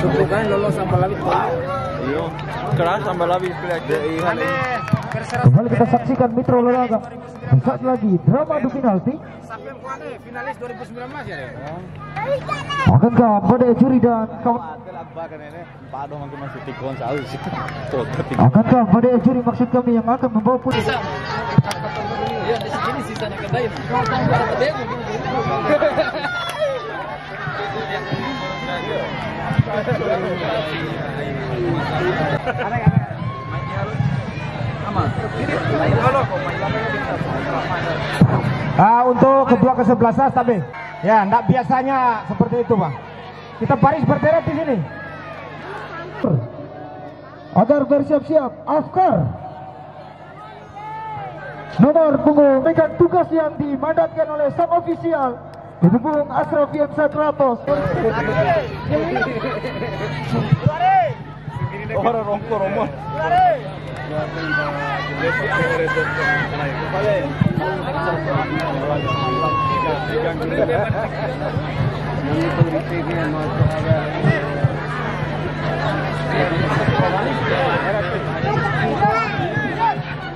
Subukan lolos sama Iya. Keras. Kembali kita saksikan Mitra Olahraga. Saat lagi drama adu penalti. Finalis 2019 ya. Akankah pada juri dan kawan Akankah pada juri maksud kami yang akan membawa putih Iya, di sini sisanya kedai. Ah, untuk kedua kesebelasan tapi ya enggak biasanya seperti itu bang. Kita baris berderet di sini. Agar bersiap-siap, Afkar. Nomor punggung megang tugas yang dimandatkan oleh sang ofisial itu Bung Asraf Yamsa Kratos.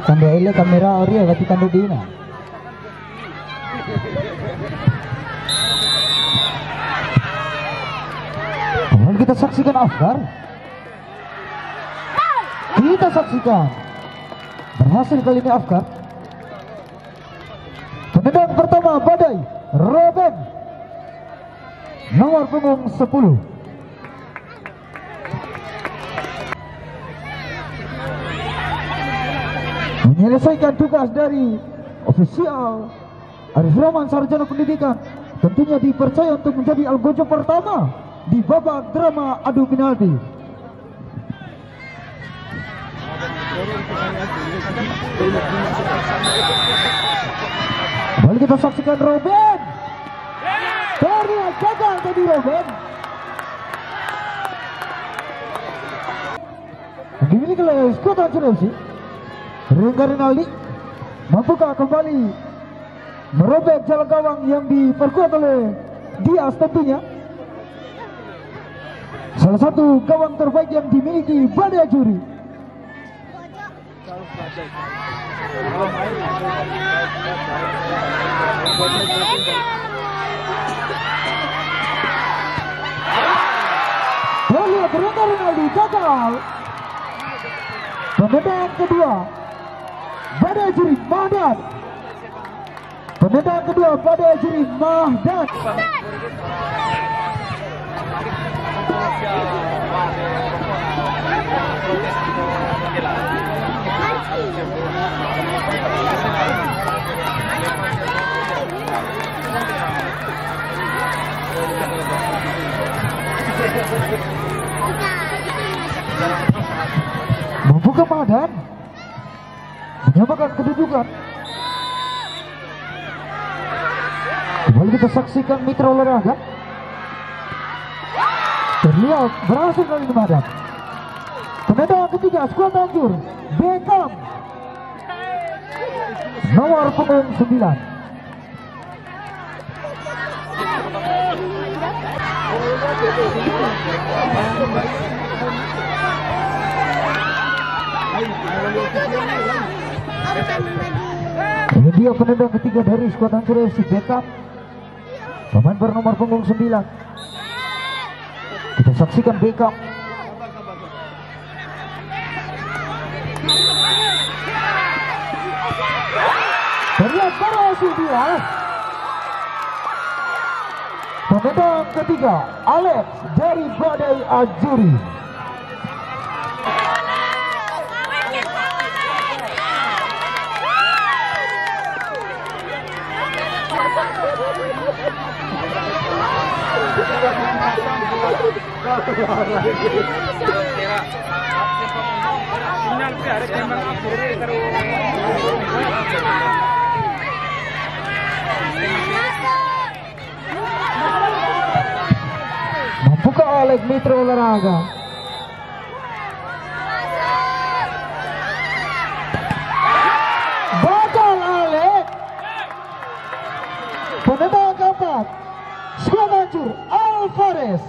Kanda ile kamera ori ya bati kandu dina. Kemudian kita saksikan Afgar. Kita saksikan. Berhasil kali ini Afgar. Penendang pertama Badai Robin. Nomor punggung 10. menyelesaikan tugas dari ofisial Arif Rahman Sarjana Pendidikan tentunya dipercaya untuk menjadi algojo pertama di babak drama adu penalti. Kembali kita saksikan Robin. Terlihat gagal tadi Robin. Dimiliki oleh Hancur FC. Rengga Rinaldi mampukah kembali merobek jalan gawang yang diperkuat oleh Dias tentunya. Salah satu gawang terbaik yang dimiliki Badai Juri. Terlihat Rengga Rinaldi gagal. Penendang kedua Badai Juri Mahdan Penendang kedua Badai Juri Mahdan Membuka Mahdan menyamakan kedudukan. Kembali kita saksikan mitra olahraga. Terlihat berhasil ini Madam. Penendang ketiga skuad hancur Beckham. Nomor punggung 9. Ini dia penendang ketiga dari skuad hancur FC Beckham. Pemain bernomor punggung 9. Kita saksikan Beckham. Dia. Penendang ketiga Alex dari Badai Ajuri. Membuka oleh Mitra Olahraga. Bakal Alex. Penendang keempat. Skuad hancur Alfa Alvarez.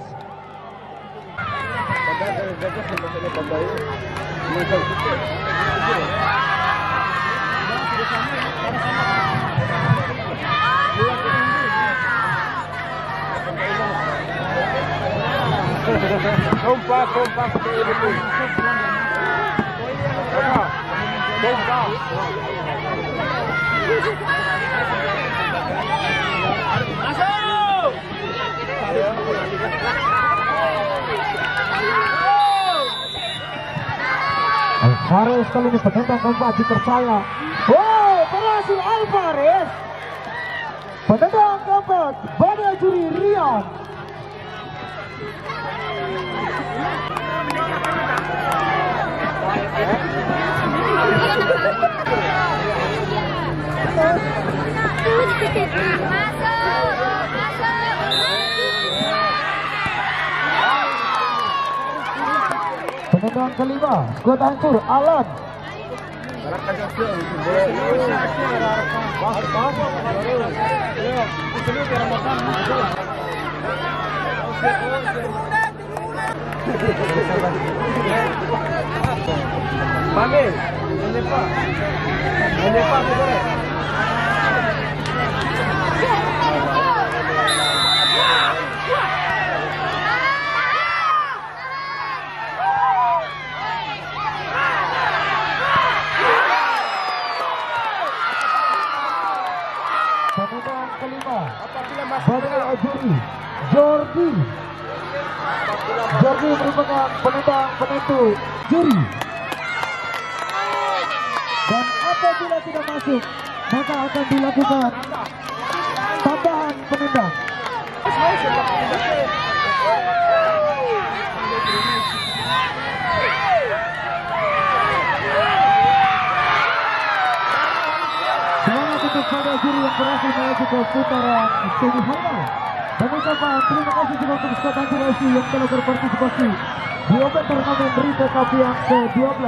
Kompak, betul. Kompak. Alvarez kali ini penendang keempat dipercaya. Wow, berhasil Alvarez. Penendang keempat, Bada Juri Rian. Penendang kelima, skuad hancur Alan. Panggil. Melepak. Melepak tu Juri Jordi. Jordi merupakan penendang penentu juri. Dan apabila tidak masuk, maka akan dilakukan tambahan penendang. Semangat untuk pada juri yang berhasil melaju ke putaran semifinal. Dan ucapan terima kasih juga untuk anti yang telah berpartisipasi di obat turnamen Rita Cup yang ke-12.